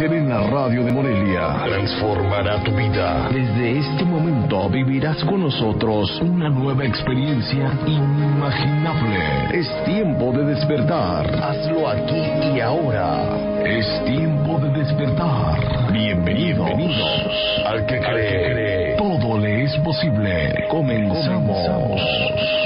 en la radio de Morelia transformará tu vida. Desde este momento vivirás con nosotros una nueva experiencia inimaginable. Es tiempo de despertar. Hazlo aquí y ahora. Es tiempo de despertar. Bienvenidos, Bienvenidos al que cree. Todo le es posible. Comenzamos.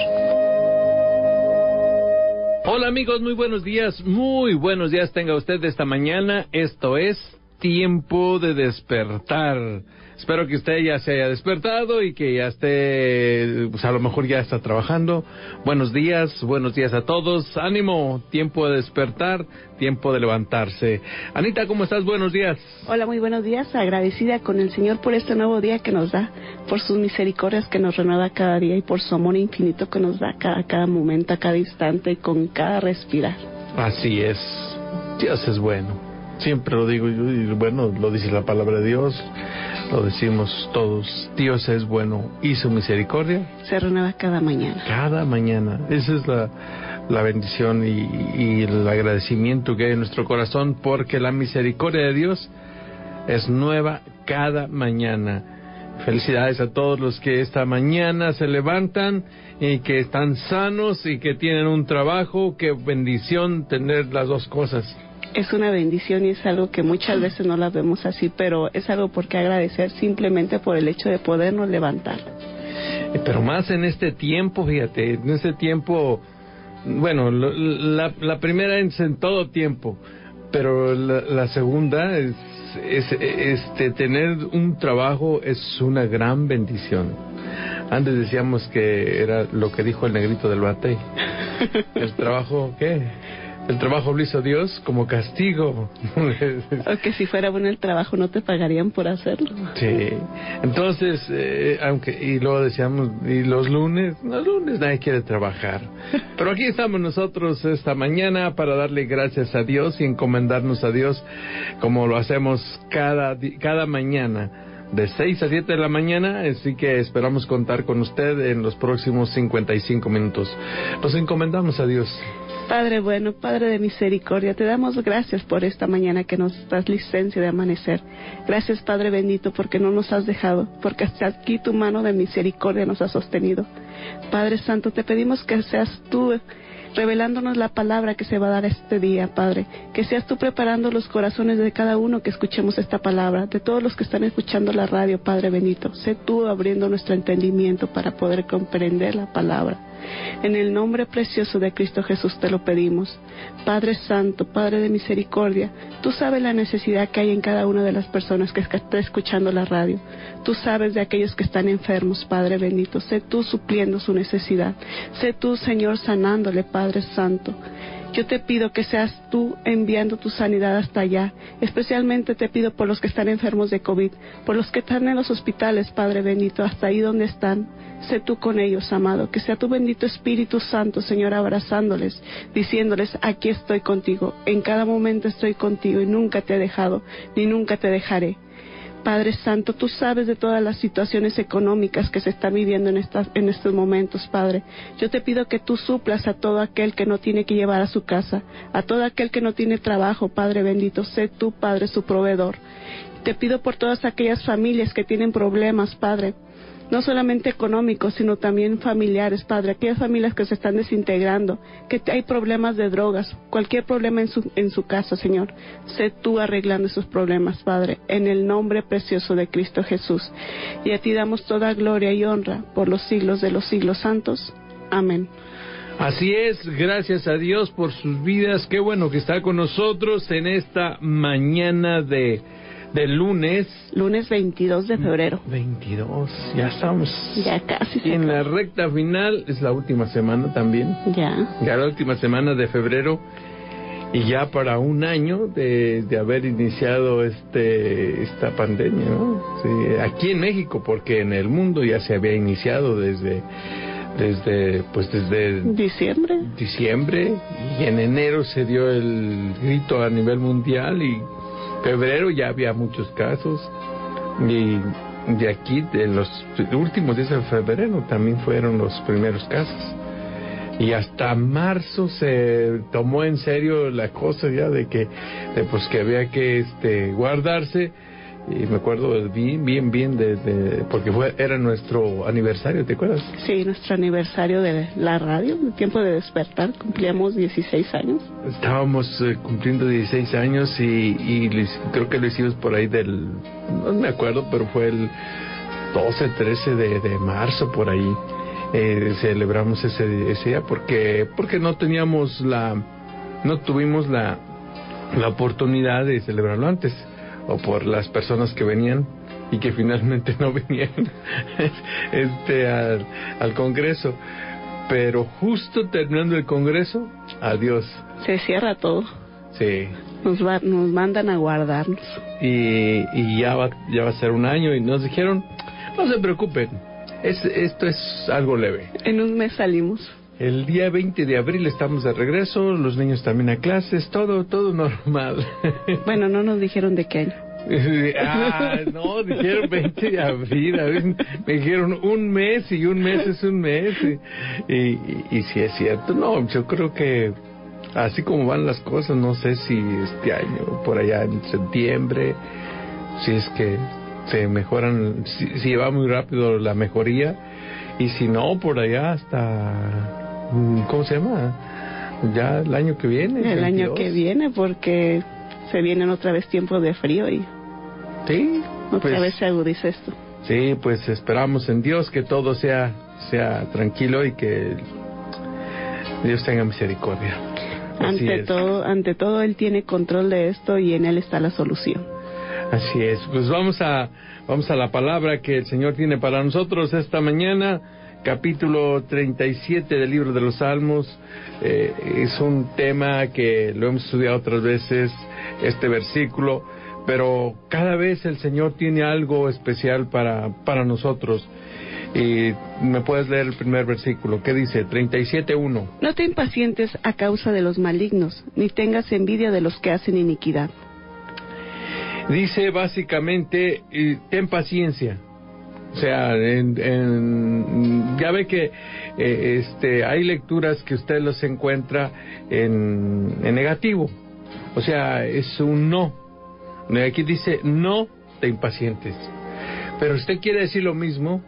Hola amigos, muy buenos días, muy buenos días tenga usted esta mañana. Esto es tiempo de despertar. Espero que usted ya se haya despertado y que ya esté, pues a lo mejor ya está trabajando. Buenos días, buenos días a todos. Ánimo, tiempo de despertar, tiempo de levantarse. Anita, ¿cómo estás? Buenos días. Hola, muy buenos días. Agradecida con el Señor por este nuevo día que nos da, por sus misericordias que nos renueva cada día y por su amor infinito que nos da cada, cada momento, a cada instante y con cada respirar. Así es. Dios es bueno. Siempre lo digo y bueno, lo dice la palabra de Dios lo decimos todos, Dios es bueno y su misericordia se renueva cada mañana. Cada mañana, esa es la, la bendición y, y, el agradecimiento que hay en nuestro corazón porque la misericordia de Dios es nueva cada mañana. Felicidades a todos los que esta mañana se levantan y que están sanos y que tienen un trabajo. Qué bendición tener las dos cosas es una bendición y es algo que muchas veces no la vemos así, pero es algo por qué agradecer simplemente por el hecho de podernos levantar. Eh, pero más en este tiempo, fíjate, en este tiempo, bueno, la, la primera es en todo tiempo, pero la, segunda es, es, este, tener un trabajo es una gran bendición. Antes decíamos que era lo que dijo el negrito del bate. El trabajo, ¿qué? El trabajo lo hizo Dios como castigo. o que si fuera bueno el trabajo no te pagarían por hacerlo. Sí. Entonces, eh, aunque, y luego decíamos, y los lunes, los lunes nadie quiere trabajar. Pero aquí estamos nosotros esta mañana para darle gracias a Dios y encomendarnos a Dios como lo hacemos cada, cada mañana de 6 a 7 de la mañana, así que esperamos contar con usted en los próximos 55 minutos. Nos encomendamos a Dios. Padre bueno, Padre de misericordia, te damos gracias por esta mañana que nos das licencia de amanecer. Gracias Padre bendito porque no nos has dejado, porque hasta aquí tu mano de misericordia nos ha sostenido. Padre Santo, te pedimos que seas tú revelándonos la palabra que se va a dar este día, Padre. Que seas tú preparando los corazones de cada uno que escuchemos esta palabra, de todos los que están escuchando la radio, Padre bendito. Sé tú abriendo nuestro entendimiento para poder comprender la palabra. En el nombre precioso de Cristo Jesús te lo pedimos. Padre Santo, Padre de Misericordia, tú sabes la necesidad que hay en cada una de las personas que está escuchando la radio. Tú sabes de aquellos que están enfermos, Padre bendito. Sé tú supliendo su necesidad. Sé tú, Señor, sanándole, Padre Santo. Yo te pido que seas tú enviando tu sanidad hasta allá. Especialmente te pido por los que están enfermos de COVID, por los que están en los hospitales, Padre bendito, hasta ahí donde están. Sé tú con ellos, amado. Que sea tu bendito Espíritu Santo, Señor, abrazándoles, diciéndoles, aquí estoy contigo. En cada momento estoy contigo y nunca te he dejado, ni nunca te dejaré. Padre Santo, tú sabes de todas las situaciones económicas que se están viviendo en, estas, en estos momentos, Padre. Yo te pido que tú suplas a todo aquel que no tiene que llevar a su casa, a todo aquel que no tiene trabajo, Padre bendito. Sé tú, Padre, su proveedor. Te pido por todas aquellas familias que tienen problemas, Padre no solamente económicos, sino también familiares, Padre, aquellas familias que se están desintegrando, que hay problemas de drogas, cualquier problema en su, en su casa, Señor, sé tú arreglando esos problemas, Padre, en el nombre precioso de Cristo Jesús. Y a ti damos toda gloria y honra por los siglos de los siglos santos. Amén. Así es, gracias a Dios por sus vidas. Qué bueno que está con nosotros en esta mañana de del lunes. Lunes 22 de febrero. 22, ya estamos. Ya casi. Y en la recta final es la última semana también. Ya. Ya la última semana de febrero. Y ya para un año de, de haber iniciado este esta pandemia, ¿no? Sí, aquí en México, porque en el mundo ya se había iniciado desde desde pues desde diciembre diciembre y en enero se dio el grito a nivel mundial y febrero ya había muchos casos y de aquí, de los últimos días de febrero, también fueron los primeros casos. y hasta marzo se tomó en serio la cosa ya de que de, pues que había que este guardarse y me acuerdo bien bien bien de, porque fue era nuestro aniversario te acuerdas sí nuestro aniversario de la radio el tiempo de despertar cumplíamos 16 años. Estábamos eh, cumpliendo 16 años y, y creo que lo hicimos por ahí del no me acuerdo pero fue el 12 13 de, de marzo por ahí. Eh, celebramos ese, ese día porque porque no teníamos la no tuvimos la la oportunidad de celebrarlo antes o por las personas que venían y que finalmente no venían este al, al Congreso. Pero justo terminando el Congreso adiós. Se cierra todo. Sí. Nos va, nos mandan a guardarnos. Y, y ya va ya va a ser un año y nos dijeron no se preocupen es, esto es algo leve. En un mes salimos. El día 20 de abril estamos de regreso, los niños también a clases, todo, todo normal. Bueno, no nos dijeron de qué año. ah, no, dijeron 20 de abril, me dijeron un mes y un mes es un mes. Y, y, si es cierto, no, yo creo que así como van las cosas, no sé si este año, por allá en septiembre, si es que se mejoran, si, va muy rápido la mejoría, y si no, por allá hasta, ¿cómo se llama? Ya el año que viene. El año que viene, porque se vienen otra vez tiempos de frío y... Sí. Otra pues vez se agudiza esto. Sí, pues esperamos en Dios que todo sea, sea tranquilo y que Dios tenga misericordia. ante todo, ante todo Él tiene control de esto y en Él está la solución. Así es, pues vamos a, vamos a la palabra que el Señor tiene para nosotros esta mañana, capítulo 37 del libro de los Salmos. Eh, es un tema que lo hemos estudiado otras veces, este versículo, pero cada vez el Señor tiene algo especial para, para nosotros. Y me puedes leer el primer versículo. ¿Qué dice? 37.1. No te impacientes a causa de los malignos, ni tengas envidia de los que hacen iniquidad Dice básicamente, ten paciencia. O sea, ya ve que eh, este, hay lecturas que usted los encuentra en, negativo. O sea, es un no. Aquí dice, no te impacientes. Pero usted quiere decir lo mismo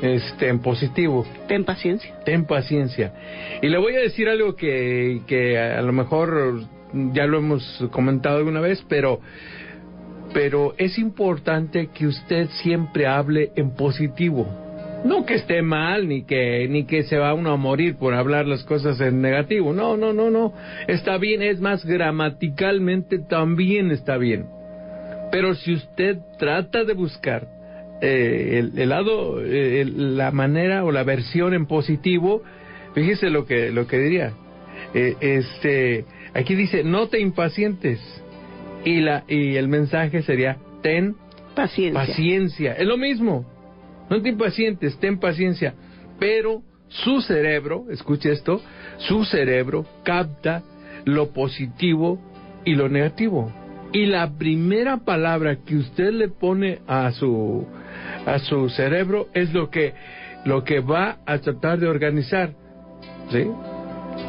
este, en positivo. Ten paciencia. Ten paciencia. Y le voy a decir algo que, que a lo mejor ya lo hemos comentado alguna vez, pero pero es importante que usted siempre hable en positivo. No que esté mal ni que ni que se va uno a morir por hablar las cosas en negativo. No, no, no, no. Está bien, es más gramaticalmente también está bien. Pero si usted trata de buscar eh, el, lado, eh, la manera o la versión en positivo, fíjese lo que lo que diría. Eh, este, aquí dice, no te impacientes y, la, y el mensaje sería, ten paciencia. paciencia. Es lo mismo. No te impacientes, ten paciencia. Pero su cerebro, escuche esto, su cerebro capta lo positivo y lo negativo. Y la primera palabra que usted le pone a su a su cerebro es lo que lo que va a tratar de organizar. ¿Sí?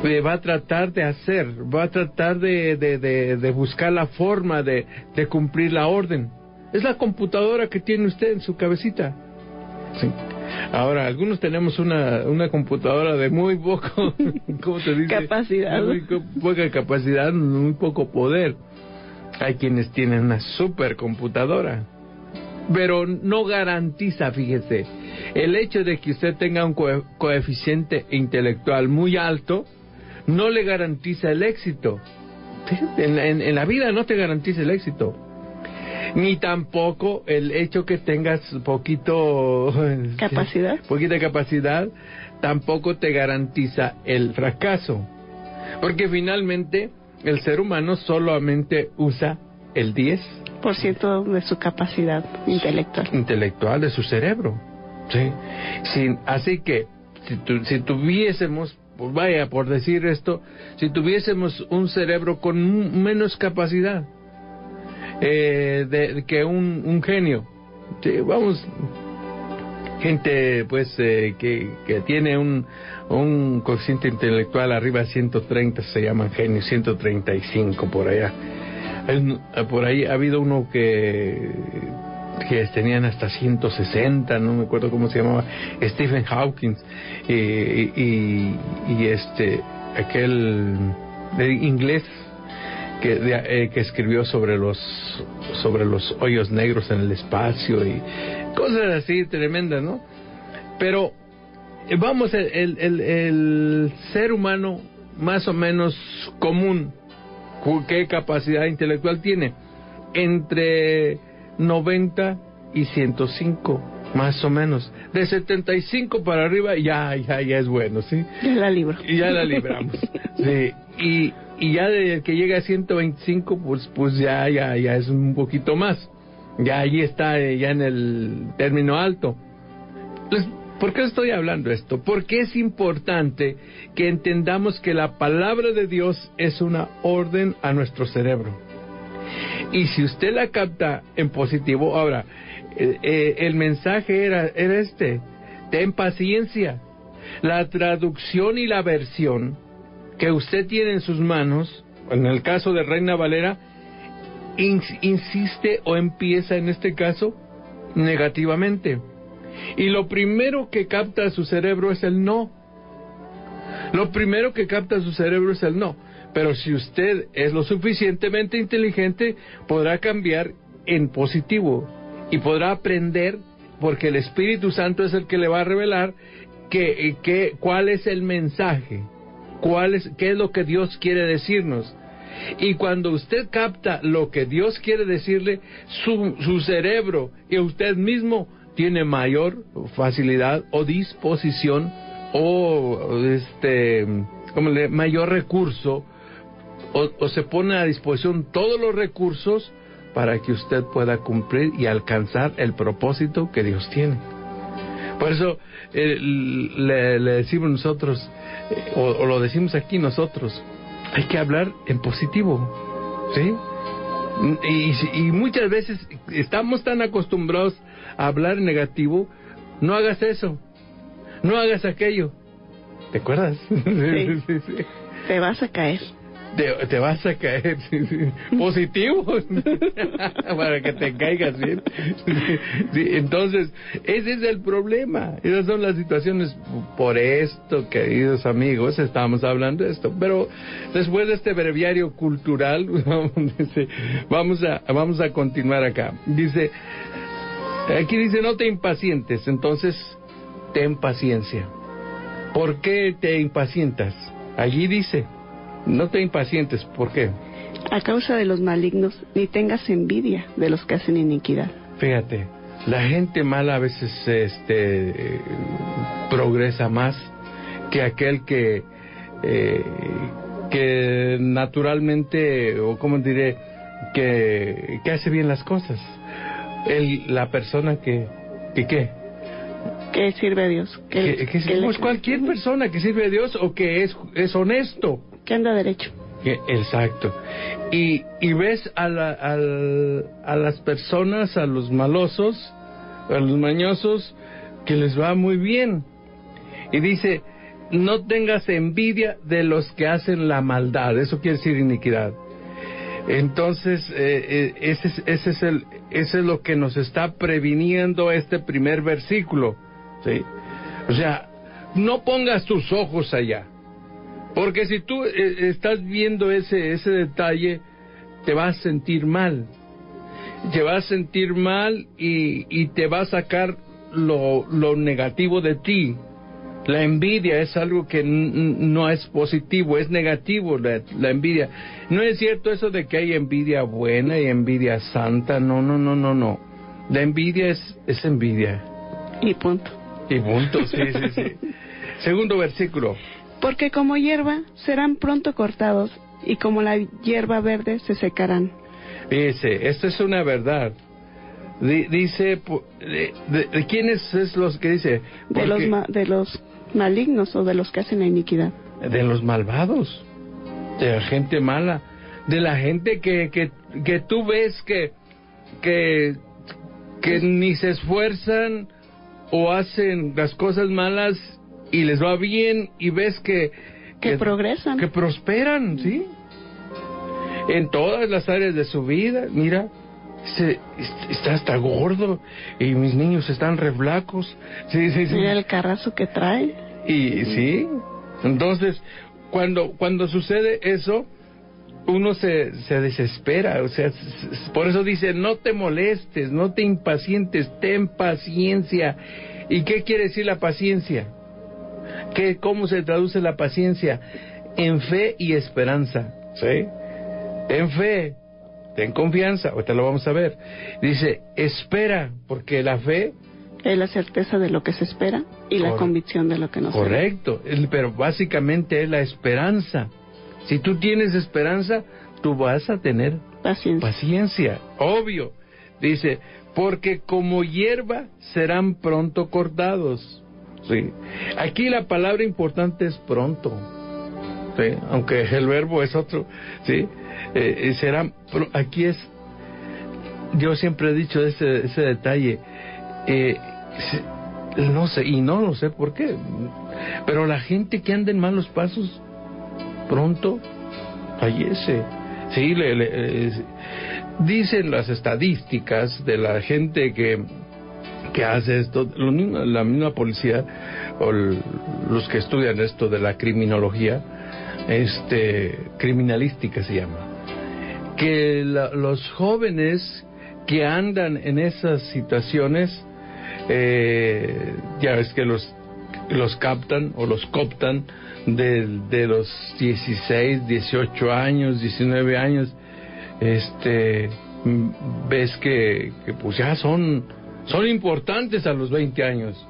Va a tratar de hacer, va a tratar de, de, buscar la forma de, cumplir la orden. Es la computadora que tiene usted en su cabecita. Ahora, algunos tenemos una, una computadora de muy poco, ¿cómo te dice? Capacidad. Muy poca capacidad, muy poco poder. Hay quienes tienen una supercomputadora, pero no garantiza, fíjese, el hecho de que usted tenga un coeficiente intelectual muy alto, no le garantiza el éxito. En, la vida no te garantiza el éxito. Ni tampoco el hecho que tengas poquito capacidad, poquita capacidad, tampoco te garantiza el fracaso. Porque finalmente el ser humano solamente usa el 10% de su capacidad intelectual. Intelectual de su cerebro. Sí. así que si, si tuviésemos vaya, por decir esto, si tuviésemos un cerebro con menos capacidad eh, que un, genio, vamos, gente pues eh, que, tiene un, un intelectual arriba de 130 se llaman genios, 135 por allá. Por ahí ha habido uno que que tenían hasta 160, no me acuerdo cómo se llamaba, Stephen Hawking, y, y, y este, aquel inglés que, eh, que escribió sobre los, sobre los hoyos negros en el espacio y cosas así tremendas, ¿no? Pero eh, vamos, el, el, el ser humano más o menos común, ¿qué capacidad intelectual tiene? Entre 90 y 105, más o menos. De 75 para arriba ya, ya, ya es bueno, ¿sí? Ya la libro. Y ya la libramos. sí. Y, y ya de que llega a 125, pues, pues ya, ya, ya es un poquito más. Ya allí está, eh, ya en el término alto. Entonces, ¿por qué estoy hablando esto? Porque es importante que entendamos que la palabra de Dios es una orden a nuestro cerebro. Y si usted la capta en positivo, ahora, eh, eh, el mensaje era, era este, ten paciencia. La traducción y la versión que usted tiene en sus manos, en el caso de Reina Valera, insiste o empieza en este caso negativamente. Y lo primero que capta su cerebro es el no. Lo primero que capta su cerebro es el no. Pero si usted es lo suficientemente inteligente, podrá cambiar en positivo y podrá aprender, porque el Espíritu Santo es el que le va a revelar que, que, cuál es el mensaje, cuál es, qué es lo que Dios quiere decirnos. Y cuando usted capta lo que Dios quiere decirle, su, su cerebro y usted mismo tiene mayor facilidad o disposición o este como le, mayor recurso o, se pone a disposición todos los recursos para que usted pueda cumplir y alcanzar el propósito que Dios tiene. Por eso eh, le, decimos nosotros, eh, o, lo decimos aquí nosotros, hay que hablar en positivo, ¿sí? Y, y, muchas veces estamos tan acostumbrados a hablar en negativo, no hagas eso, no hagas aquello. ¿Te acuerdas? Te vas a caer te, vas a caer positivo para que te caigas bien. entonces, ese es el problema. Esas son las situaciones. Por esto, queridos amigos, estamos hablando de esto. Pero después de este breviario cultural, vamos a, vamos a continuar acá. Dice, aquí dice, no te impacientes. Entonces, ten paciencia. ¿Por qué te impacientas? Allí dice, no te impacientes, ¿por qué? A causa de los malignos, ni tengas envidia de los que hacen iniquidad. Fíjate, la gente mala a veces este, progresa más que aquel que, eh, que naturalmente, o como diré, que, que hace bien las cosas. El, la persona que, que qué? Que sirve a Dios. Que, pues cualquier persona que sirve a Dios o que es, es honesto que anda derecho. Exacto. Y, y ves a, la, a las personas, a los malosos, a los mañosos, que les va muy bien. Y dice, no tengas envidia de los que hacen la maldad. Eso quiere decir iniquidad. Entonces, eh, eh, ese, ese, es el, ese es lo que nos está previniendo este primer versículo. ¿sí? O sea, no pongas tus ojos allá. Porque si tú eh, estás viendo ese, ese detalle, te vas a sentir mal. Te vas a sentir mal y, y te va a sacar lo, lo negativo de ti. La envidia es algo que no es positivo, es negativo la, la, envidia. No es cierto eso de que hay envidia buena y envidia santa, no, no, no, no, no. La envidia es, es envidia. Y punto. Y punto, sí, sí, sí. Segundo versículo porque como hierba serán pronto cortados y como la hierba verde se secarán. Dice, esto es una verdad. dice, de, quiénes es los que dice? de los, de los malignos o de los que hacen la iniquidad. De los malvados, de la gente mala, de la gente que, que, que tú ves que, que, que ni se esfuerzan o hacen las cosas malas y les va bien y ves que... Que, progresan. Que prosperan, ¿sí? En todas las áreas de su vida, mira, se, está hasta gordo y mis niños están re flacos. Sí, sí, sí. Mira el carrazo que trae. Y sí, entonces cuando cuando sucede eso uno se, se desespera, o sea, por eso dice, no te molestes, no te impacientes, ten paciencia. ¿Y qué quiere decir la paciencia? ¿Qué, ¿Cómo se traduce la paciencia? En fe y esperanza, ¿sí? En fe, ten confianza, ahorita lo vamos a ver. Dice, espera, porque la fe... Es la certeza de lo que se espera y la convicción de lo que no se Correcto, pero básicamente es la esperanza. Si tú tienes esperanza, tú vas a tener paciencia. paciencia. Obvio. Dice, porque como hierba serán pronto cortados. Sí. Aquí la palabra importante es pronto. Sí. Aunque el verbo es otro. Sí. Eh, eh serán, aquí es, yo siempre he dicho ese, ese detalle. Eh, no sé, y no lo sé por qué. Pero la gente que anda en malos pasos pronto fallece. Sí, le, dicen las estadísticas de la gente que, que hace esto, la misma policía o los que estudian esto de la criminología, este, criminalística se llama, que los jóvenes que andan en esas situaciones, eh, ya ves que los, los captan o los coptan de, de los 16, 18 años, 19 años, este, ves que, que pues ya son, son importantes a los 20 años,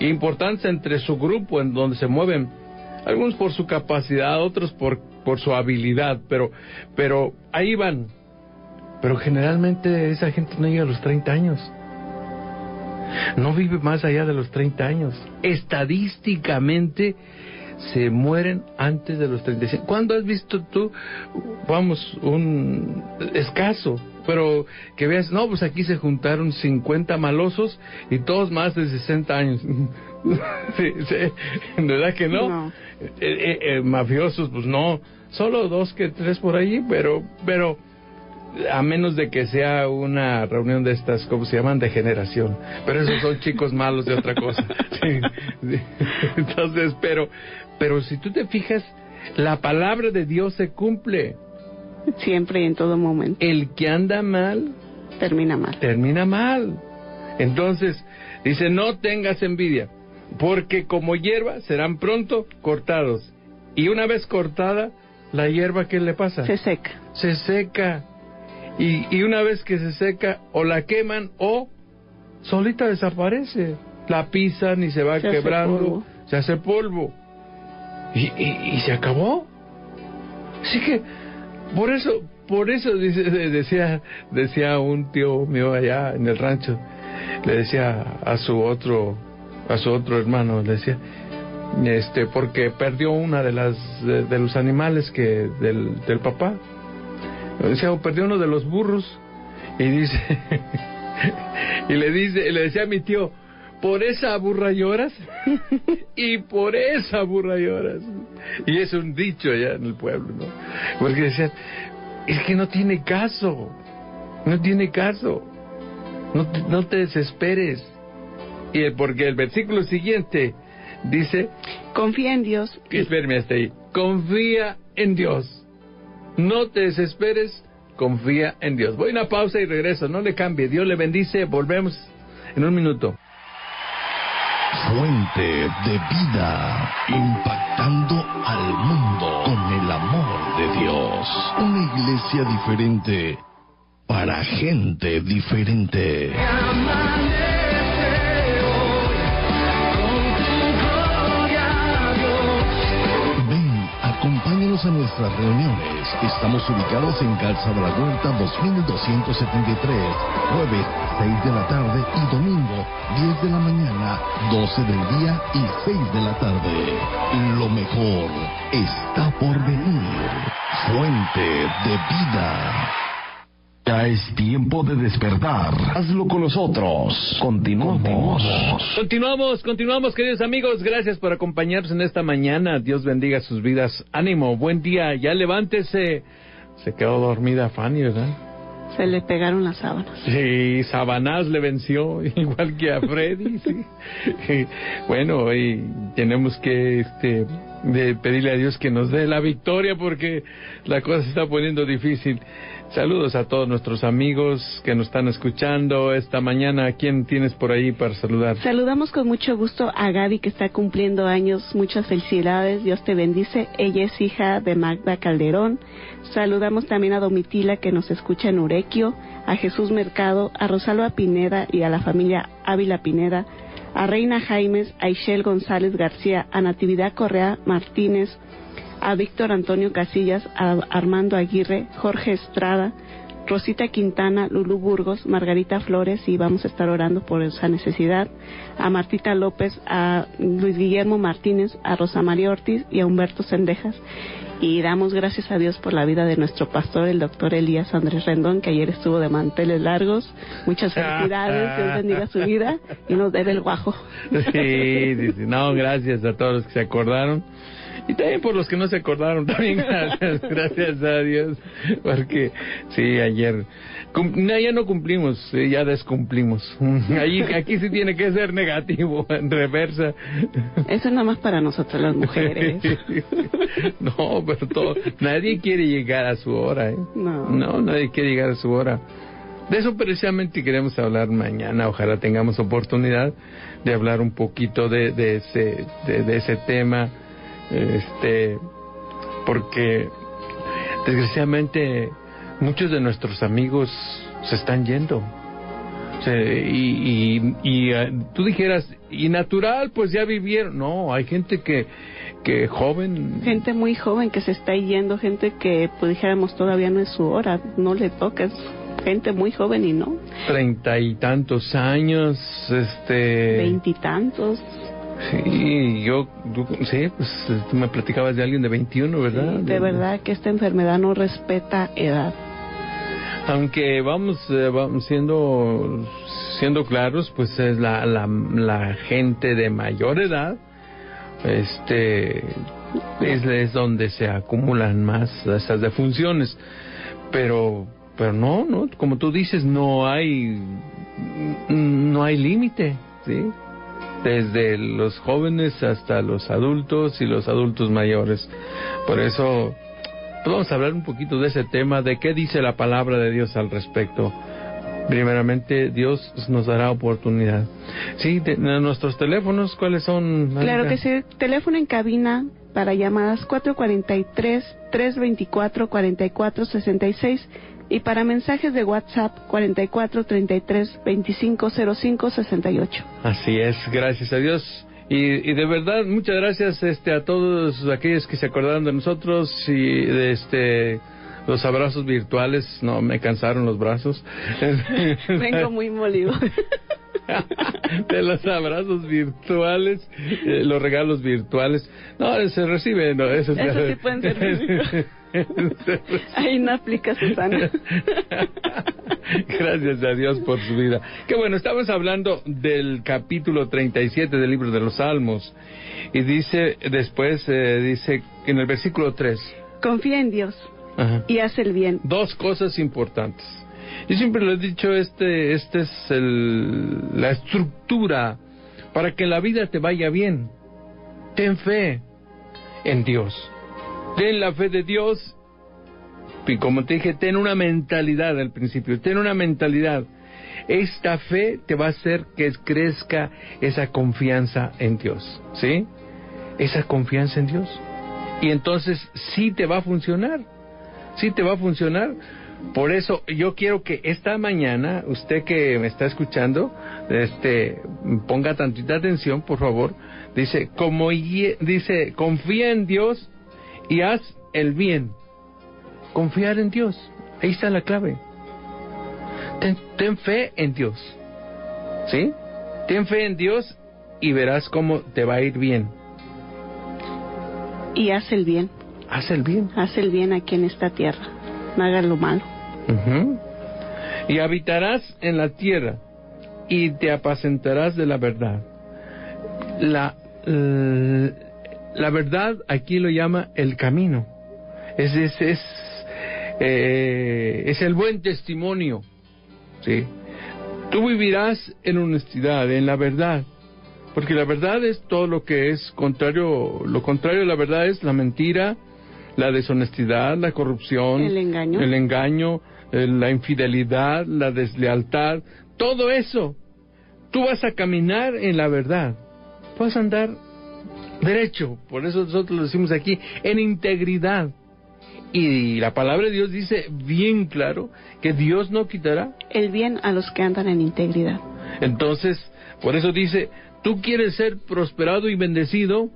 importantes entre su grupo en donde se mueven, algunos por su capacidad, otros por, por su habilidad, pero, pero ahí van. Pero generalmente esa gente no llega a los 30 años. No vive más allá de los 30 años. Estadísticamente se mueren antes de los 35. ¿Cuándo has visto tú, vamos, un escaso, pero que veas, no, pues aquí se juntaron 50 malosos y todos más de 60 años? sí, ¿Verdad que no? Eh, eh, eh, mafiosos, pues no, solo dos que tres por allí, pero, pero a menos de que sea una reunión de estas, ¿cómo se llaman? De generación. Pero esos son chicos malos de otra cosa. Entonces, pero, pero si tú te fijas, la palabra de Dios se cumple. Siempre y en todo momento. El que anda mal. Termina mal. Termina mal. Entonces, dice, no tengas envidia, porque como hierba serán pronto cortados. Y una vez cortada, la hierba, ¿qué le pasa? Se seca. Se seca. Y, y una vez que se seca, o la queman o solita desaparece. La pisan y se va quebrando, se hace polvo. Y, y, se acabó. Así que, por eso, por eso dice, decía, decía un tío mío allá en el rancho, le decía a su otro, a su otro hermano, le decía, este, porque perdió una de las, de, los animales que, del, del papá. Decía, perdió uno de los burros. Y dice, y le dice, le decía a mi tío, por esa burra lloras y por esa burra lloras. Y es un dicho allá en el pueblo, ¿no? Porque decían, es que no tiene caso, no tiene caso, no te, no te desesperes. Y porque el versículo siguiente dice, confía en Dios. Espérame hasta ahí, confía en Dios, no te desesperes, confía en Dios. Voy a una pausa y regreso, no le cambie, Dios le bendice, volvemos en un minuto. Fuente de vida, impactando al mundo con el amor de Dios. Una iglesia diferente para gente diferente. Acompáñenos a nuestras reuniones. Estamos ubicados en Calzada la Huerta 2273, jueves 6 de la tarde y domingo 10 de la mañana, 12 del día y 6 de la tarde. Lo mejor está por venir. Fuente de vida. Ya es tiempo de despertar. Hazlo con nosotros. Continuamos. Continuamos, continuamos, queridos amigos. Gracias por acompañarnos en esta mañana. Dios bendiga sus vidas. Ánimo, buen día. Ya levántese. Se quedó dormida Fanny, ¿verdad? Se le pegaron las sábanas. Sí, Sabanás le venció, igual que a Freddy. sí. Bueno, y tenemos que este, de pedirle a Dios que nos dé la victoria porque la cosa se está poniendo difícil. Saludos a todos nuestros amigos que nos están escuchando esta mañana. ¿A quién tienes por ahí para saludar? Saludamos con mucho gusto a Gaby que está cumpliendo años. Muchas felicidades. Dios te bendice. Ella es hija de Magda Calderón. Saludamos también a Domitila que nos escucha en Urequio, a Jesús Mercado, a Rosalba Pineda y a la familia Ávila Pineda, a Reina Jaimes, a Ishel González García, a Natividad Correa Martínez, a Víctor Antonio Casillas, a Armando Aguirre, Jorge Estrada, Rosita Quintana, Lulú Burgos, Margarita Flores y vamos a estar orando por esa necesidad, a Martita López, a Luis Guillermo Martínez, a Rosa María Ortiz y a Humberto Sendejas. Y damos gracias a Dios por la vida de nuestro pastor, el doctor Elías Andrés Rendón, que ayer estuvo de manteles largos. Muchas felicidades, Dios bendiga su vida y nos debe el guajo. Sí. No, gracias a todos los que se acordaron. Y también por los que no se acordaron, también gracias, gracias a Dios. Porque, sí, ayer, no, ya no cumplimos, ya descumplimos. Ahí, aquí sí tiene que ser negativo, en reversa. Eso es nada más para nosotros las mujeres. No, pero todo, nadie quiere llegar a su hora, ¿eh? No. No, nadie quiere llegar a su hora. De eso precisamente queremos hablar mañana. Ojalá tengamos oportunidad de hablar un poquito de, de ese de, de ese tema, este, porque desgraciadamente muchos de nuestros amigos se están yendo. O sea, y y, y, eh, tú dijeras, y natural, pues ya vivieron. No, hay gente que, que joven. Gente muy joven que se está yendo, gente que pues dijéramos todavía no es su hora, no le toca, es gente muy joven y no, treinta y tantos años, este... veintitantos. Sí, yo, yo- sí, pues tú me platicabas de alguien de 21, ¿verdad? De verdad que esta enfermedad no respeta edad. Aunque vamos, eh, vamos siendo, siendo claros, pues es la, la, la gente de mayor edad, este, es, es donde se acumulan más esas defunciones. Pero, pero no, no, como tú dices, no hay, no hay límite, ¿sí? Desde los jóvenes hasta los adultos y los adultos mayores. Por eso, pues vamos a hablar un poquito de ese tema, de qué dice la palabra de Dios al respecto. Primeramente, Dios nos dará oportunidad. Sí, de nuestros teléfonos, ¿cuáles son? Claro que sí, teléfono en cabina para llamadas 443-324-4466 y para mensajes de WhatsApp 4433-250568. Así es, gracias a Dios. Y, y de verdad, muchas gracias este, a todos aquellos que se acordaron de nosotros y de este los abrazos virtuales. No, me cansaron los brazos. Vengo muy molido. de los abrazos virtuales, eh, los regalos virtuales. No, se recibe, no, eso, Eso sí pueden ser. Ahí no aplica Susana. Gracias a Dios por su vida. Qué bueno, estamos hablando del capítulo 37 del libro de los Salmos. Y dice, después, eh, dice en el versículo 3, Confía en Dios ajá, y haz el bien. dos cosas importantes. Yo siempre lo he dicho, este, este es el, la estructura para que la vida te vaya bien. Ten fe en Dios. Ten la fe de Dios. Y como te dije, ten una mentalidad al principio, ten una mentalidad. Esta fe te va a hacer que crezca esa confianza en Dios, ¿sí? Esa confianza en Dios. Y entonces sí te va a funcionar, sí te va a funcionar. Por eso yo quiero que esta mañana, usted que me está escuchando, este, ponga tantita atención, por favor. Dice, como dice, confía en Dios y haz el bien. Confiar en Dios. Ahí está la clave. Ten, ten fe en Dios. ¿Sí? Ten fe en Dios y verás cómo te va a ir bien. Y haz el bien. Haz el bien. Haz el bien aquí en esta tierra. No hagas lo malo. Y habitarás en la tierra y te apacentarás de la verdad. La, la verdad aquí lo llama el camino. Es, es, es, eh, es el buen testimonio. ¿sí? Tú vivirás en honestidad, en la verdad. Porque la verdad es todo lo que es contrario, lo contrario de la verdad es la mentira, la deshonestidad, la corrupción, el engaño, el engaño eh, la infidelidad, la deslealtad, todo eso. Tú vas a caminar en la verdad. Vas a andar derecho. Por eso nosotros lo decimos aquí, en integridad. Y la palabra de Dios dice bien claro que Dios no quitará el bien a los que andan en integridad. Entonces, por eso dice, tú quieres ser prosperado y bendecido,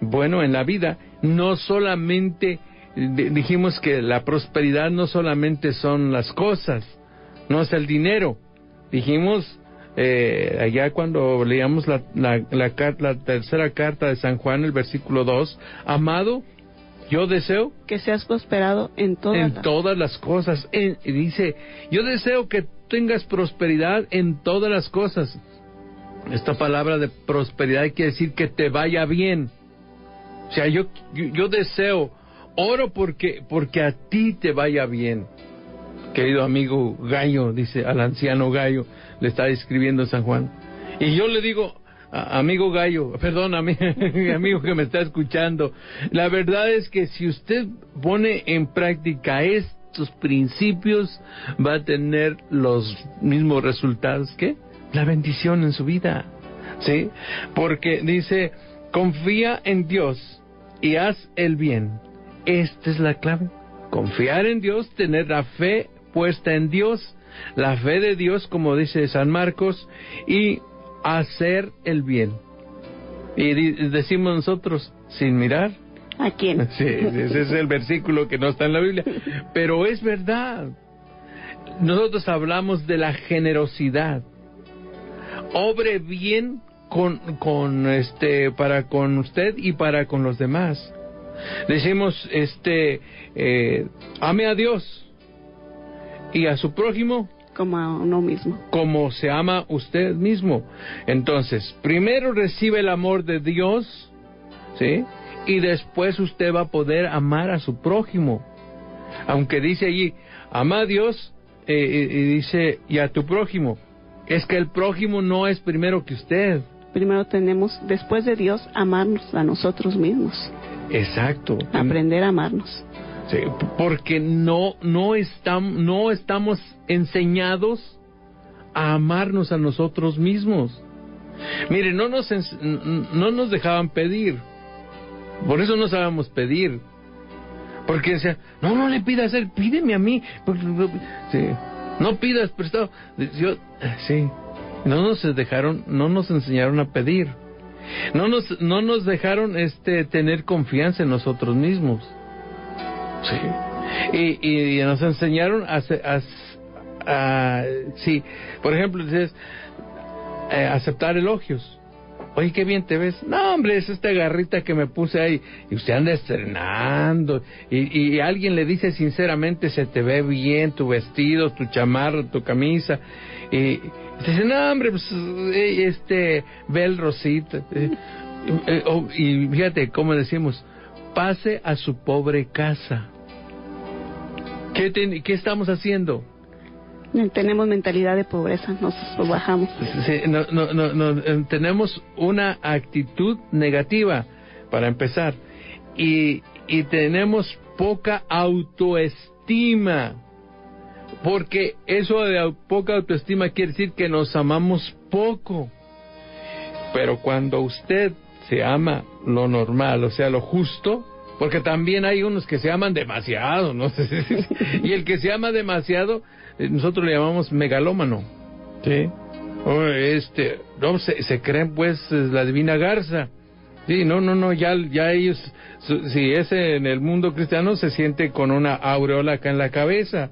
bueno, en la vida, no solamente dijimos que la prosperidad no solamente son las cosas, no es el dinero. Dijimos eh, allá cuando leíamos la, la, la, tercera carta de San Juan, el versículo 2, amado, yo deseo que seas prosperado en todas, en todas las cosas. y dice, yo deseo que tengas prosperidad en todas las cosas. Esta palabra de prosperidad quiere decir que te vaya bien. O sea, yo, yo deseo Oro porque, porque a ti te vaya bien. Querido amigo Gallo, dice al anciano Gallo, le está escribiendo San Juan. Y yo le digo, amigo Gallo, perdón, amigo que me está escuchando, la verdad es que si usted pone en práctica estos principios, va a tener los mismos resultados que la bendición en su vida. ¿Sí? Porque dice, confía en Dios y haz el bien esta es la clave. Confiar en Dios, tener la fe puesta en Dios, la fe de Dios, como dice San Marcos, y hacer el bien. Y decimos nosotros, sin mirar. ¿A quién? Sí, ese es el versículo que no está en la Biblia. Pero es verdad. Nosotros hablamos de la generosidad. Obre bien con, con este, para con usted y para con los demás. Decimos, este, eh, ame a Dios y a su prójimo como a uno mismo. Como se ama usted mismo. Entonces, primero recibe el amor de Dios, ¿sí? Y después usted va a poder amar a su prójimo. Aunque dice allí, ama a Dios eh, eh, y dice, y a tu prójimo. Es que el prójimo no es primero que usted. Primero tenemos, después de Dios, amarnos a nosotros mismos. Exacto. Aprender a amarnos. Sí, porque no, no, estamos, no estamos enseñados a amarnos a nosotros mismos. Mire, no nos, no nos dejaban pedir. Por eso no sabemos pedir. Porque decían, no, no le pidas a él, pídeme a mí. Sí. No pidas prestado. Yo, sí. No nos dejaron, no nos enseñaron a pedir. No nos, no nos dejaron este, tener confianza en nosotros mismos. Sí. Y, nos enseñaron a, a, sí, por ejemplo, dices, eh, aceptar elogios. Oye, qué bien te ves. No, hombre, es esta garrita que me puse ahí. Y usted anda estrenando. Y, alguien le dice sinceramente, se te ve bien tu vestido, tu chamarra, tu camisa. Y, Dice, no, hombre, pues, eh, este, ve el rosita. Eh, oh, y fíjate cómo decimos, pase a su pobre casa. ¿Qué, ¿Qué estamos haciendo? Tenemos mentalidad de pobreza, nos bajamos. no, no, no, tenemos una actitud negativa, para empezar, y, y tenemos poca autoestima. Porque eso de poca autoestima quiere decir que nos amamos poco. Pero cuando usted se ama lo normal, o sea, lo justo, porque también hay unos que se aman demasiado, ¿no? y el que se ama demasiado, eh, nosotros le llamamos megalómano. ¿Sí? este, no, se, se creen pues la divina garza. Sí, no, no, no, ya, ya ellos, si es en el mundo cristiano, se siente con una aureola acá en la cabeza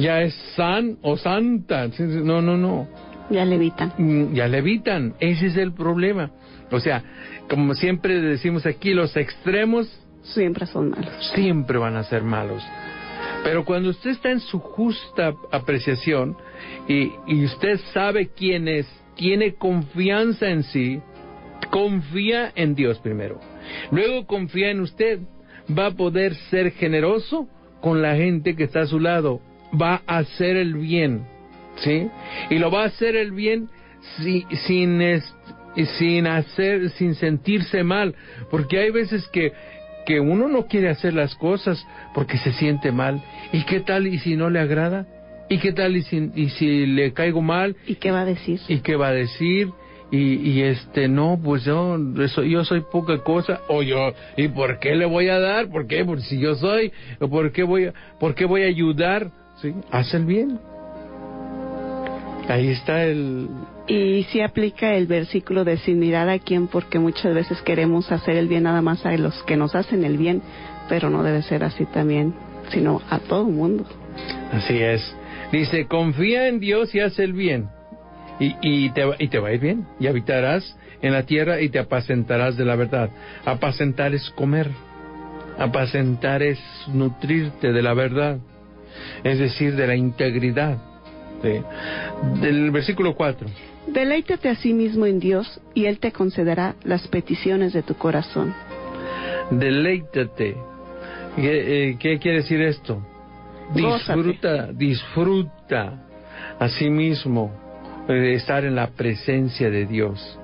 ya es san o santa. No, no, no. Ya levitan. Mm, ya levitan. Ese es el problema. O sea, como siempre decimos aquí, los extremos siempre son malos. Siempre van a ser malos. Pero cuando usted está en su justa apreciación y, y usted sabe quién es, tiene confianza en sí, confía en Dios primero. Luego confía en usted. Va a poder ser generoso con la gente que está a su lado. Va a hacer el bien. ¿Sí? Y lo va a hacer el bien sin, sin hacer, sin sentirse mal. Porque hay veces que, que uno no quiere hacer las cosas porque se siente mal. ¿Y qué tal y si no le agrada? ¿Y qué tal y si, y si le caigo mal? ¿Y qué va a decir? ¿Y qué va a decir? Y, y este, no, pues yo, yo soy poca cosa, o yo, ¿y por qué le voy a dar? ¿Por qué? Porque si yo soy, ¿por qué voy a, por qué voy a ayudar? ¿Sí? Haz el bien. Ahí está el... Y sí aplica el versículo de sin mirar a quién, porque muchas veces queremos hacer el bien nada más a los que nos hacen el bien, pero no debe ser así también, sino a todo el mundo. Así es. Dice, confía en Dios y haz el bien, y, y, te, y te va a ir bien, y habitarás en la tierra y te apacentarás de la verdad. Apacentar es comer, apacentar es nutrirte de la verdad, es decir, de la integridad. Del versículo 4. Deleítate a sí mismo en Dios y Él te concederá las peticiones de tu corazón. Deleítate. ¿Qué, eh, ¿qué quiere decir esto? Disfruta, disfruta a sí mismo de estar en la presencia de Dios.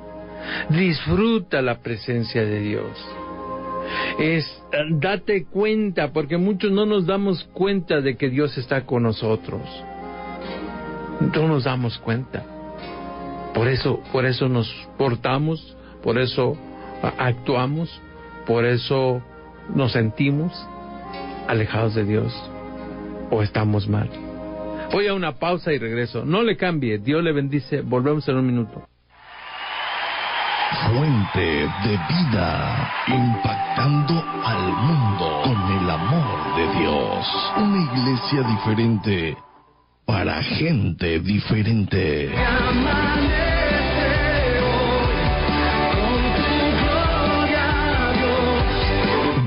Disfruta la presencia de Dios. Es date cuenta, porque muchos no nos damos cuenta de que Dios está con nosotros. No nos damos cuenta. Por eso, por eso nos portamos, por eso actuamos, por eso nos sentimos alejados de Dios o estamos mal. Voy a una pausa y regreso. No le cambie. Dios le bendice. Volvemos en un minuto. Fuente de vida, impactando al mundo con el amor de Dios. Una iglesia diferente para gente diferente.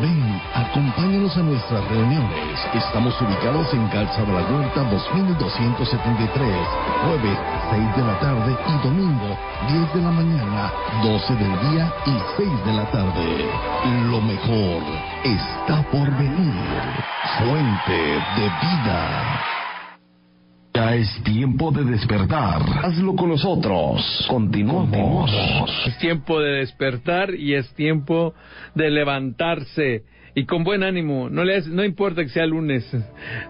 Ven, acompáñanos a nuestras reuniones. Estamos ubicados en Calzada La Huerta 2273, jueves 6 de la tarde y domingo 10 de la mañana, 12 del día y 6 de la tarde. Lo mejor está por venir. Fuente de vida. Ya es tiempo de despertar. Hazlo con nosotros. Continuamos. Es tiempo de despertar y es tiempo de levantarse. Y con buen ánimo, no, le no importa que sea lunes,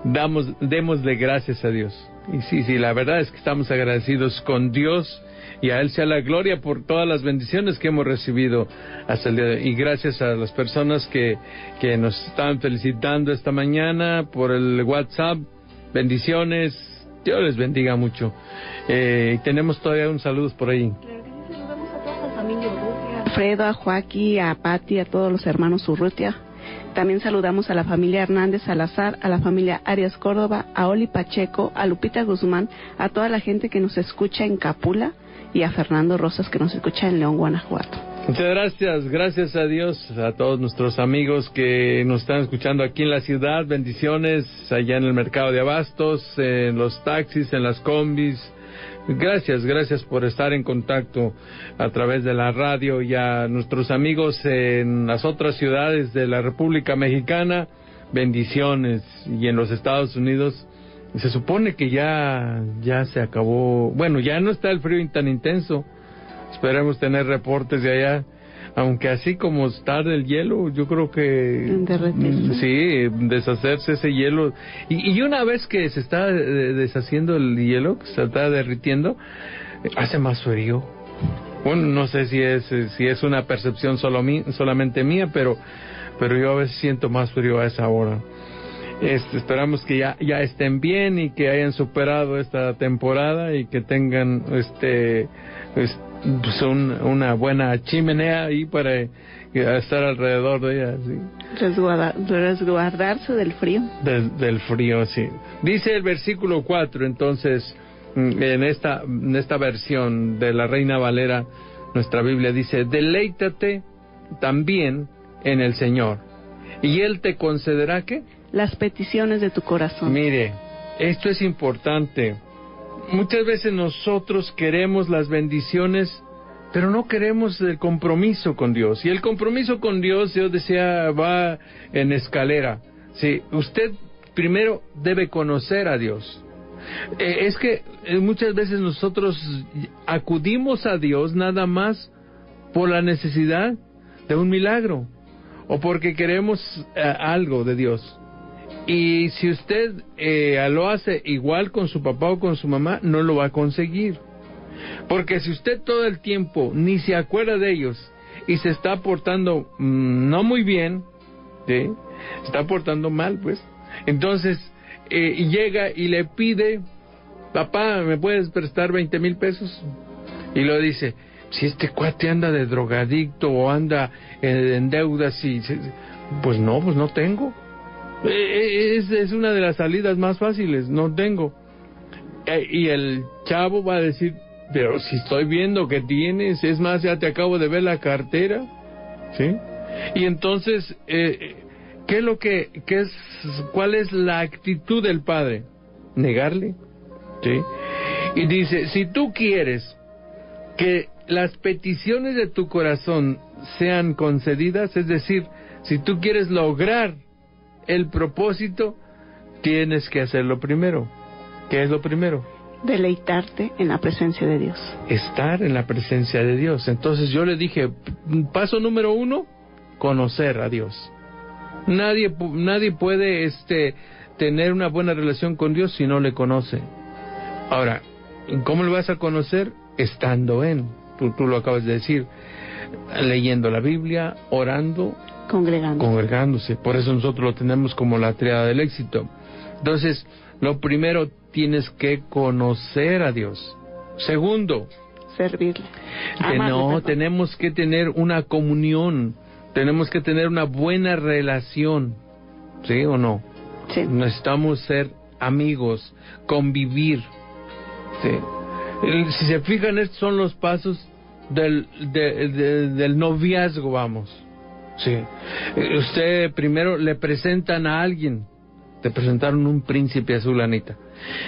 damos, démosle gracias a Dios. Y sí, sí, la verdad es que estamos agradecidos con Dios y a Él sea la gloria por todas las bendiciones que hemos recibido hasta el día de hoy. Y gracias a las personas que, que nos están felicitando esta mañana por el WhatsApp. Bendiciones, Dios les bendiga mucho. Eh, tenemos todavía un saludos por ahí. Alfredo, a Joaquín, a Pati, a todos los hermanos Urrutia. También saludamos a la familia Hernández Salazar, a la familia Arias Córdoba, a Oli Pacheco, a Lupita Guzmán, a toda la gente que nos escucha en Capula y a Fernando Rosas que nos escucha en León, Guanajuato. Muchas gracias, gracias a Dios, a todos nuestros amigos que nos están escuchando aquí en la ciudad, bendiciones allá en el mercado de abastos, en los taxis, en las combis. Gracias, gracias por estar en contacto a través de la radio y a nuestros amigos en las otras ciudades de la República Mexicana, bendiciones y en los Estados Unidos. Se supone que ya ya se acabó, bueno, ya no está el frío tan intenso Esperemos tener reportes de allá. Aunque así como está el hielo, yo creo que... Sí, deshacerse ese hielo. Y, y, una vez que se está deshaciendo el hielo, que se está derritiendo, hace más frío. Bueno, no sé si es, si es una percepción solo solamente mía, pero, pero yo a veces siento más frío a esa hora. Este, esperamos que ya, ya estén bien y que hayan superado esta temporada y que tengan este, este pues una buena chimenea ahí para estar alrededor de ella. ¿sí? resguardarse del frío. del frío, sí. Dice el versículo 4, entonces, mm, en esta, en esta versión de la Reina Valera, nuestra Biblia dice, deleítate también en el Señor. ¿Y Él te concederá qué? Las peticiones de tu corazón. Mire, esto es importante. Muchas veces nosotros queremos las bendiciones, pero no queremos el compromiso con Dios. Y el compromiso con Dios, Dios decía, va en escalera. Sí, usted primero debe conocer a Dios. Eh, es que eh, muchas veces nosotros acudimos a Dios nada más por la necesidad de un milagro o porque queremos eh, algo de Dios. Y si usted lo hace igual con su papá o con su mamá, no lo va a conseguir. Porque si usted todo el tiempo ni se acuerda de ellos y se está portando mm, no muy bien, está portando mal, pues, entonces eh, llega y le pide, papá, ¿me puedes prestar 20 mil pesos? Y lo dice, si este cuate anda de drogadicto o anda en, deudas, y, pues no, pues no tengo. Eh, eh, es, es una de las salidas más fáciles, no tengo. y el chavo va a decir, pero si estoy viendo que tienes, es más, ya te acabo de ver la cartera, ¿sí? Y entonces, eh, ¿Qué es lo que, qué es, cuál es la actitud del padre? Negarle, ¿sí? Y dice, si tú quieres que las peticiones de tu corazón sean concedidas, es decir, si tú quieres lograr el propósito, tienes que hacerlo primero. ¿Qué es lo primero? Deleitarte en la presencia de Dios. Estar en la presencia de Dios. Entonces yo le dije, paso número uno, conocer a Dios. Nadie, nadie puede este, tener una buena relación con Dios si no le conoce. Ahora, ¿cómo lo vas a conocer? Estando en, tú, tú lo acabas de decir, leyendo la Biblia, orando, congregándose. congregándose. Por eso nosotros lo tenemos como la triada del éxito. Entonces, lo primero, tienes que conocer a Dios. Segundo, servirle. Que no, tenemos que tener una comunión tenemos que tener una buena relación, ¿sí o no? Sí. Necesitamos ser amigos, convivir. ¿sí? Si se fijan, estos son los pasos del, del noviazgo, vamos. Sí. Usted primero le presentan a alguien, te presentaron un príncipe azul, Anita.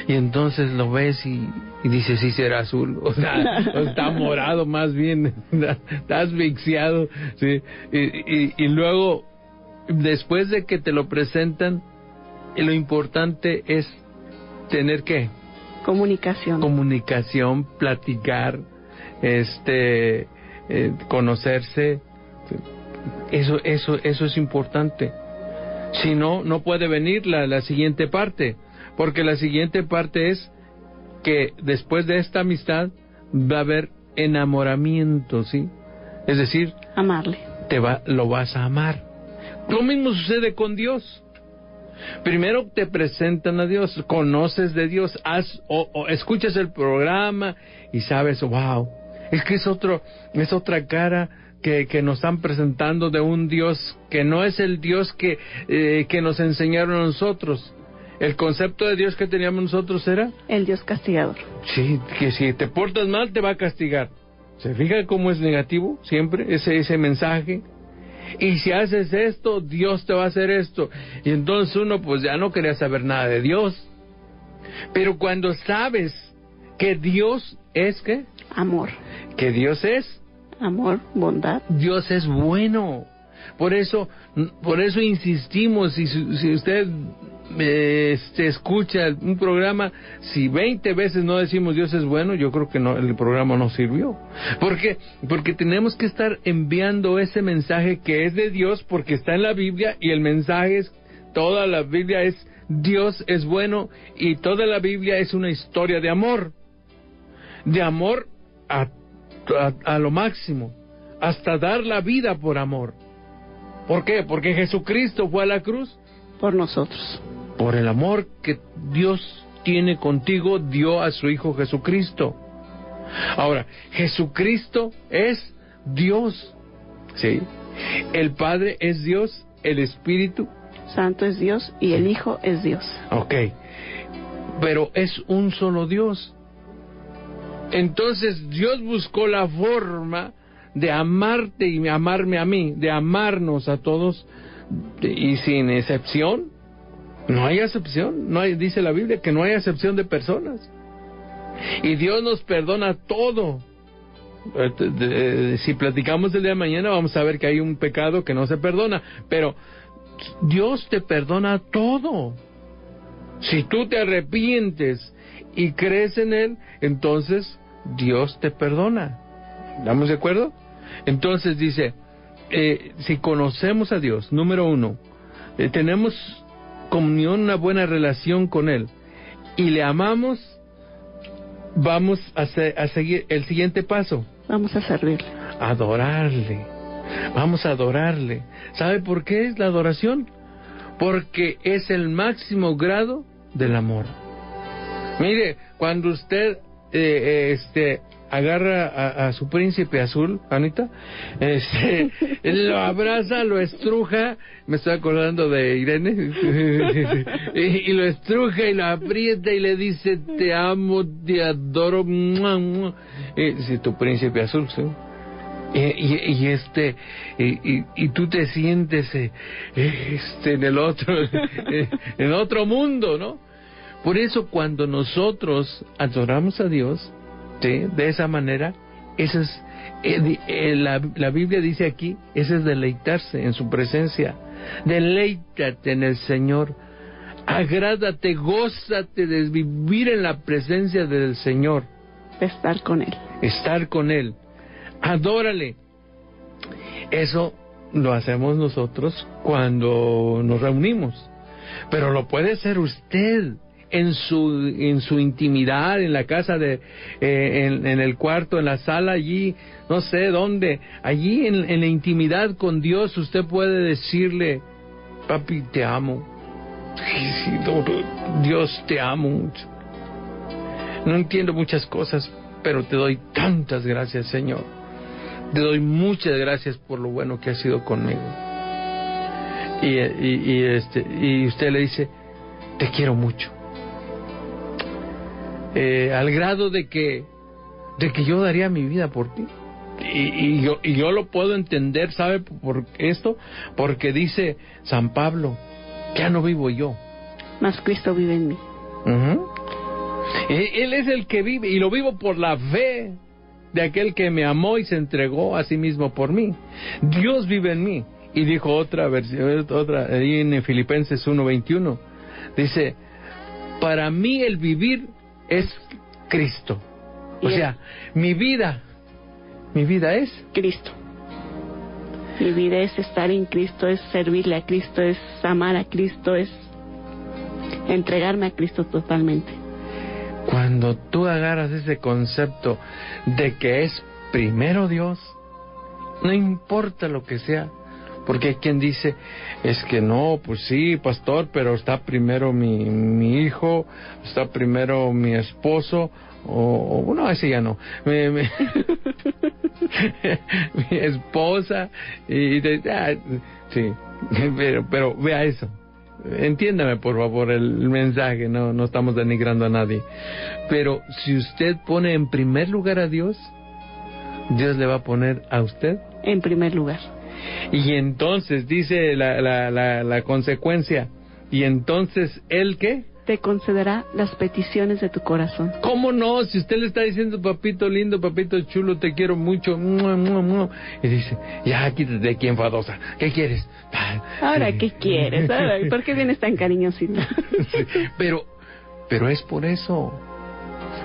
Y entonces lo ves y, y dices, sí será azul, o sea, está morado más bien, está asfixiado, ¿sí? Y, y, luego, después de que te lo presentan, lo importante es tener qué? Comunicación. Comunicación, platicar, este, eh, conocerse. Eso, eso, eso es importante. Si no, no puede venir la, la siguiente parte porque la siguiente parte es que después de esta amistad va a haber enamoramiento, ¿sí? Es decir, amarle. Te va, lo vas a amar. Lo mismo sucede con Dios. Primero te presentan a Dios, conoces de Dios, haz, o, escuchas el programa y sabes, wow, es que es otro, es otra cara que, que, nos están presentando de un Dios que no es el Dios que, eh, que nos enseñaron a nosotros. El concepto de Dios que teníamos nosotros era... El Dios castigador. Sí, que si te portas mal te va a castigar. ¿Se fija cómo es negativo siempre ese, ese mensaje? Y si haces esto, Dios te va a hacer esto. Y entonces uno pues ya no quería saber nada de Dios. Pero cuando sabes que Dios es qué? Amor. Que Dios es amor, bondad. Dios es bueno. Por eso, por eso insistimos, si, si usted este, escucha un programa, si 20 veces no decimos Dios es bueno, yo creo que no, el programa no sirvió. ¿Por qué? Porque tenemos que estar enviando ese mensaje que es de Dios porque está en la Biblia y el mensaje es, toda la Biblia es Dios es bueno y toda la Biblia es una historia de amor. De amor a, a lo máximo, hasta dar la vida por amor. ¿Por qué? Porque Jesucristo fue a la cruz por nosotros. Por el amor que Dios tiene contigo, dio a su Hijo Jesucristo. Ahora, Jesucristo es Dios. ¿Sí? El Padre es Dios, el Espíritu Santo es Dios y el Hijo es Dios. Ok. Pero es un solo Dios. Entonces Dios buscó la forma de amarte y amarme a mí, de amarnos a todos y sin excepción, No hay acepción, no hay, dice la Biblia que no hay acepción de personas. Y Dios nos perdona todo. Si platicamos el día de mañana vamos a ver que hay un pecado que no se perdona, pero Dios te perdona todo. Si tú te arrepientes y crees en Él, entonces Dios te perdona. ¿Estamos de acuerdo? Entonces dice, eh, si conocemos a Dios, número uno, eh, tenemos comunión, una buena relación con Él y le amamos, vamos a, a seguir el siguiente paso. Vamos a servirle. Adorarle. Vamos a adorarle. ¿Sabe por qué es la adoración? Porque es el máximo grado del amor. Mire, cuando usted eh, este agarra a, su príncipe azul, Anita, este, lo abraza, lo estruja, me estoy acordando de Irene, y, lo estruja y lo aprieta y le dice, te amo, te adoro, y, tu príncipe azul, ¿sí? Y, este y, y, tú te sientes eh, este en el otro en otro mundo no por eso cuando nosotros adoramos a Dios de esa manera, eso es, eh, eh, la, la, Biblia dice aquí, eso es deleitarse en su presencia. Deleítate en el Señor. Agrádate, gózate de vivir en la presencia del Señor. Estar con Él. Estar con Él. Adórale. Eso lo hacemos nosotros cuando nos reunimos. Pero lo puede hacer usted en su, en su intimidad, en la casa de, eh, en, el cuarto, en la sala, allí, no sé dónde, allí en, en la intimidad con Dios, usted puede decirle, papi, te amo. Dios te amo mucho. No entiendo muchas cosas, pero te doy tantas gracias, Señor. Te doy muchas gracias por lo bueno que has sido conmigo. Y, y, este, y usted le dice, te quiero mucho. Eh, al grado de que, de que yo daría mi vida por ti. Y, yo, y yo lo puedo entender, ¿sabe por esto? Porque dice San Pablo, ya no vivo yo. Más Cristo vive en mí. Él es el que vive y lo vivo por la fe de aquel que me amó y se entregó a sí mismo por mí. Dios vive en mí. Y dijo otra versión, otra, ahí en Filipenses 1.21, dice, para mí el vivir es Cristo. O sea, mi vida, mi vida es Cristo. Mi vida es estar en Cristo, es servirle a Cristo, es amar a Cristo, es entregarme a Cristo totalmente. Cuando tú agarras ese concepto de que es primero Dios, no importa lo que sea, porque hay quien dice, es que no, pues sí, pastor, pero está primero mi, mi hijo, está primero mi esposo, o, bueno, ese ya no, mi, esposa, y, ah, sí, pero, pero vea eso. Entiéndame por favor el mensaje, no, no estamos denigrando a nadie. Pero si usted pone en primer lugar a Dios, Dios le va a poner a usted en primer lugar. Y entonces dice la, la, la, consecuencia, y entonces él qué? Te concederá las peticiones de tu corazón. ¿Cómo no? Si usted le está diciendo, papito lindo, papito chulo, te quiero mucho, y dice, ya quítate aquí enfadosa, ¿qué quieres? Ahora, ¿qué quieres? ¿Por qué vienes tan cariñosito? pero, pero es por eso.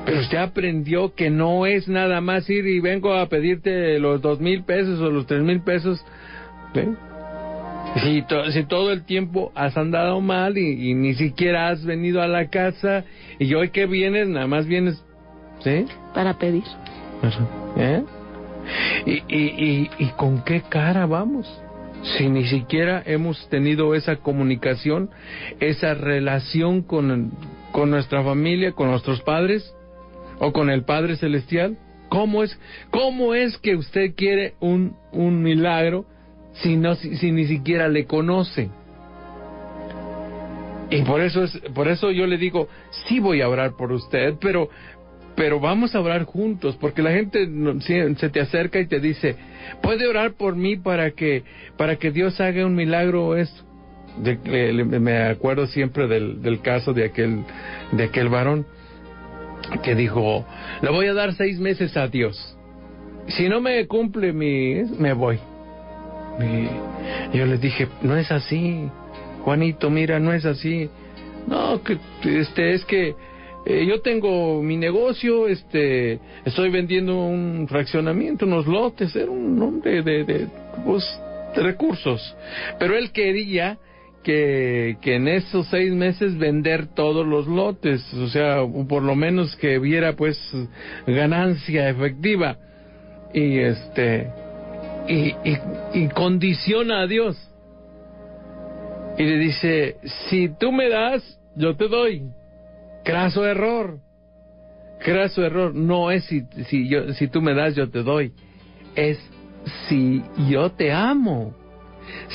Pero usted aprendió que no es nada más ir y vengo a pedirte los dos mil pesos o los tres mil pesos si, si, todo el tiempo has andado mal y, ni siquiera has venido a la casa y hoy que vienes, nada más vienes, ¿sí? Para pedir. ¿Eh? ¿Y, y, y, con qué cara vamos? Si ni siquiera hemos tenido esa comunicación, esa relación con, con nuestra familia, con nuestros padres o con el Padre Celestial. ¿Cómo es, cómo es que usted quiere un, un milagro si, no, si, ni siquiera le conoce? Y por eso, es, por eso yo le digo, sí voy a orar por usted, pero, pero vamos a orar juntos, porque la gente se te acerca y te dice, puede orar por mí para que, para que Dios haga un milagro esto. me acuerdo siempre del, del caso de aquel, de aquel varón que dijo, le voy a dar seis meses a Dios. Si no me cumple mi, me voy. Y yo les dije, no es así, Juanito, mira, no es así. No, que este es que eh, yo tengo mi negocio, este, estoy vendiendo un fraccionamiento, unos lotes, era un hombre de, de, pues, de recursos. Pero él quería que, que en esos seis meses vender todos los lotes, o sea, por lo menos que viera pues ganancia efectiva. Y este, y, y, y condiciona a Dios. Y le dice, si tú me das, yo te doy. Craso error. Craso error. No es si, si, yo, si tú me das, yo te doy. Es si yo te amo.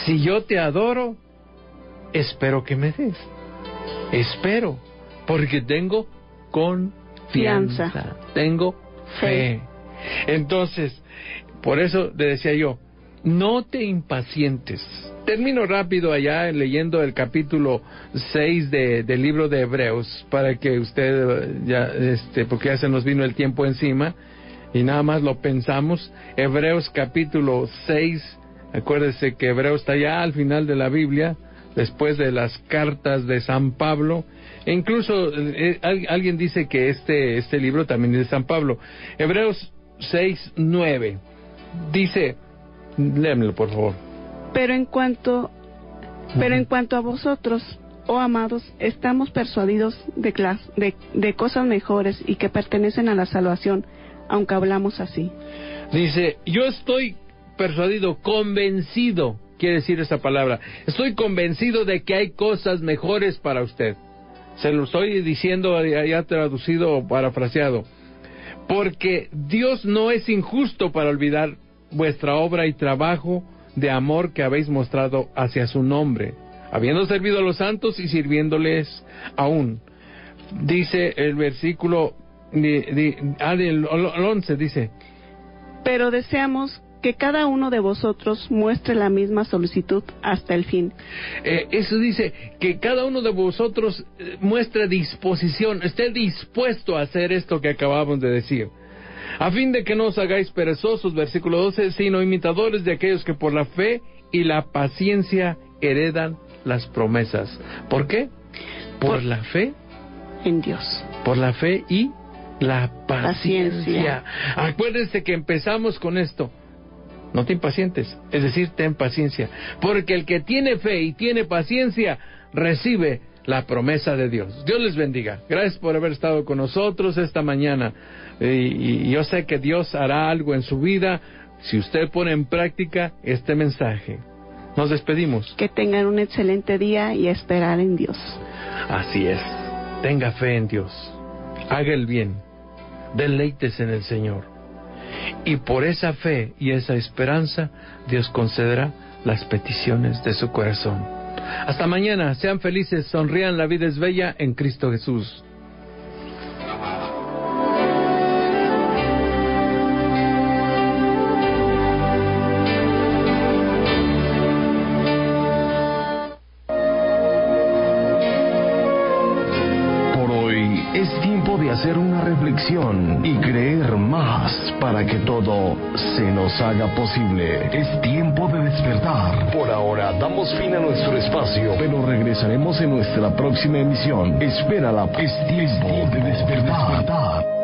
Si yo te adoro, espero que me des. Espero. Porque tengo confianza. Tengo fe. Entonces, por eso le decía yo, no te impacientes. Termino rápido allá leyendo el capítulo 6 de, del libro de Hebreos para que usted ya, este, porque ya se nos vino el tiempo encima y nada más lo pensamos. Hebreos capítulo 6, acuérdese que Hebreos está ya al final de la Biblia, después de las cartas de San Pablo. E incluso eh, alguien dice que este, este libro también es de San Pablo. Hebreos 6, 9 dice, léamelo por favor. Pero en cuanto, pero en cuanto a vosotros, oh amados, estamos persuadidos de, de, de cosas mejores y que pertenecen a la salvación, aunque hablamos así. Dice, yo estoy persuadido, convencido, quiere decir esa palabra, estoy convencido de que hay cosas mejores para usted. Se lo estoy diciendo ya traducido o parafraseado. Porque Dios no es injusto para olvidar vuestra obra y trabajo de amor que habéis mostrado hacia su nombre, habiendo servido a los santos y sirviéndoles aún. Dice el versículo el 11, dice. Pero deseamos que cada uno de vosotros muestre la misma solicitud hasta el fin. Eh, eso dice que cada uno de vosotros eh, muestre disposición, esté dispuesto a hacer esto que acabamos de decir a fin de que no os hagáis perezosos, versículo 12, sino imitadores de aquellos que por la fe y la paciencia heredan las promesas. ¿Por qué? Por, la fe en Dios. Por la fe y la paciencia. Acuérdense que empezamos con esto. No te impacientes, es decir, ten paciencia. Porque el que tiene fe y tiene paciencia recibe la promesa de Dios. Dios les bendiga. Gracias por haber estado con nosotros esta mañana. Y, yo sé que Dios hará algo en su vida si usted pone en práctica este mensaje. Nos despedimos. Que tengan un excelente día y esperar en Dios. Así es. Tenga fe en Dios. Haga el bien. Deleites en el Señor. Y por esa fe y esa esperanza, Dios concederá las peticiones de su corazón. Hasta mañana. Sean felices. Sonrían. La vida es bella en Cristo Jesús. Y creer más para que todo se nos haga posible. Es tiempo de despertar. Por ahora damos fin a nuestro espacio, pero regresaremos en nuestra próxima emisión. Espérala. Es tiempo, de despertar.